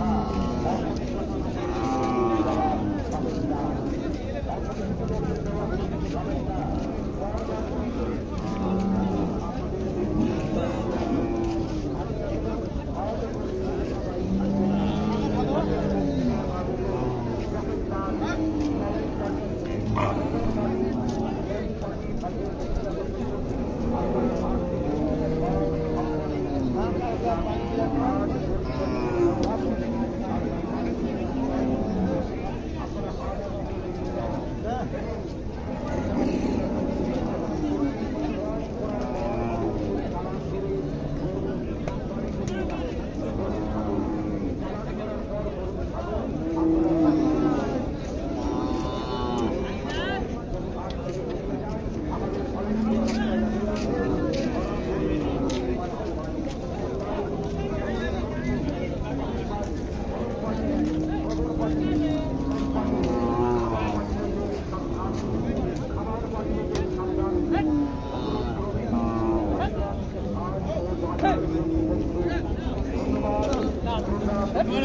二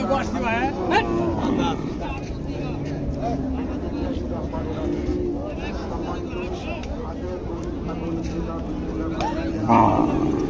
Gostiba, é? Ah.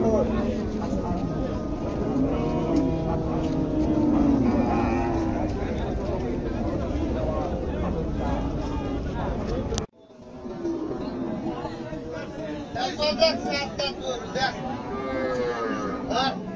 That's not that good, that. Huh?